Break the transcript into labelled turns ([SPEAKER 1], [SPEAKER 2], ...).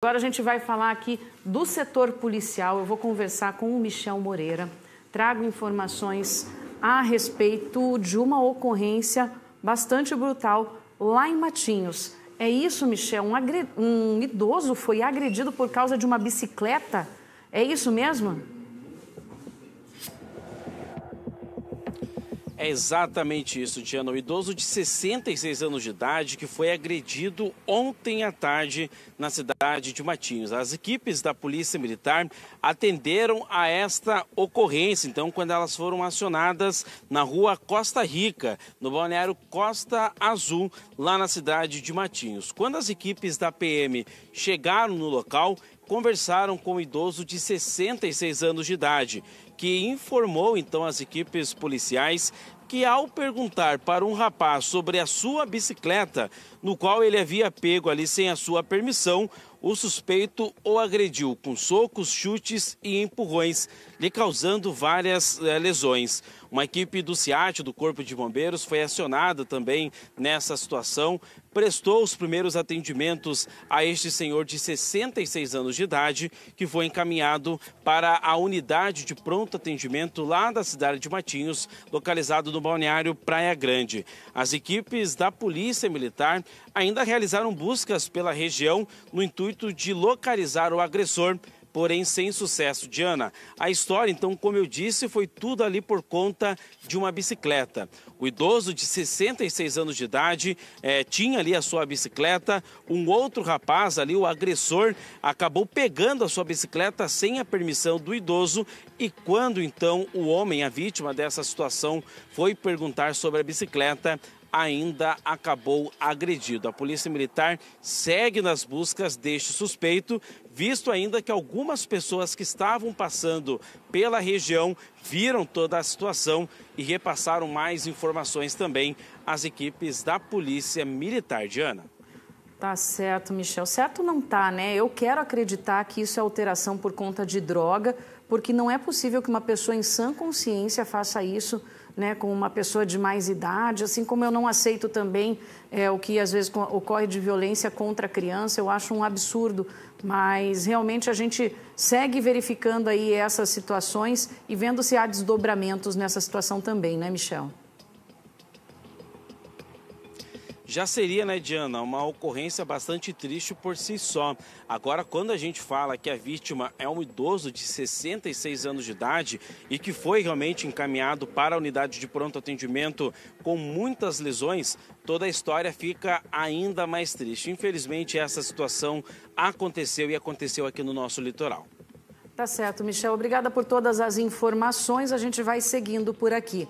[SPEAKER 1] Agora a gente vai falar aqui do setor policial. Eu vou conversar com o Michel Moreira. Trago informações a respeito de uma ocorrência bastante brutal lá em Matinhos. É isso, Michel? Um, um idoso foi agredido por causa de uma bicicleta? É isso mesmo?
[SPEAKER 2] É exatamente isso, Diana. O idoso de 66 anos de idade que foi agredido ontem à tarde na cidade de Matinhos. As equipes da Polícia Militar atenderam a esta ocorrência, então, quando elas foram acionadas na rua Costa Rica, no balneário Costa Azul, lá na cidade de Matinhos. Quando as equipes da PM chegaram no local, conversaram com o idoso de 66 anos de idade, que informou então as equipes policiais que ao perguntar para um rapaz sobre a sua bicicleta, no qual ele havia pego ali sem a sua permissão, o suspeito o agrediu com socos, chutes e empurrões, lhe causando várias é, lesões. Uma equipe do CIAT, do Corpo de Bombeiros, foi acionada também nessa situação, prestou os primeiros atendimentos a este senhor de 66 anos de idade, que foi encaminhado para a unidade de pronto atendimento lá da cidade de Matinhos, localizado no balneário Praia Grande. As equipes da Polícia Militar ainda realizaram buscas pela região no intuito de localizar o agressor porém sem sucesso. Diana, a história, então, como eu disse, foi tudo ali por conta de uma bicicleta. O idoso de 66 anos de idade é, tinha ali a sua bicicleta, um outro rapaz ali, o agressor, acabou pegando a sua bicicleta sem a permissão do idoso e quando então o homem, a vítima dessa situação, foi perguntar sobre a bicicleta, ainda acabou agredido. A Polícia Militar segue nas buscas deste suspeito, visto ainda que algumas pessoas que estavam passando pela região viram toda a situação e repassaram mais informações também às equipes da Polícia Militar. Diana.
[SPEAKER 1] Tá certo, Michel. Certo não tá, né? Eu quero acreditar que isso é alteração por conta de droga, porque não é possível que uma pessoa em sã consciência faça isso né, com uma pessoa de mais idade, assim como eu não aceito também é, o que às vezes ocorre de violência contra a criança, eu acho um absurdo, mas realmente a gente segue verificando aí essas situações e vendo se há desdobramentos nessa situação também, né, Michel?
[SPEAKER 2] Já seria, né, Diana, uma ocorrência bastante triste por si só. Agora, quando a gente fala que a vítima é um idoso de 66 anos de idade e que foi realmente encaminhado para a unidade de pronto atendimento com muitas lesões, toda a história fica ainda mais triste. Infelizmente, essa situação aconteceu e aconteceu aqui no nosso litoral.
[SPEAKER 1] Tá certo, Michel. Obrigada por todas as informações. A gente vai seguindo por aqui.